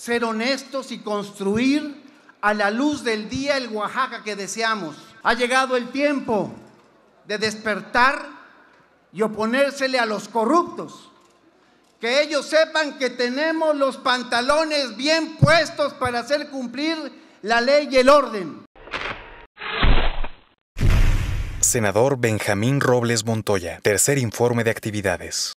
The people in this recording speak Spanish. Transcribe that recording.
ser honestos y construir a la luz del día el Oaxaca que deseamos. Ha llegado el tiempo de despertar y oponérsele a los corruptos. Que ellos sepan que tenemos los pantalones bien puestos para hacer cumplir la ley y el orden. Senador Benjamín Robles Montoya, tercer informe de actividades.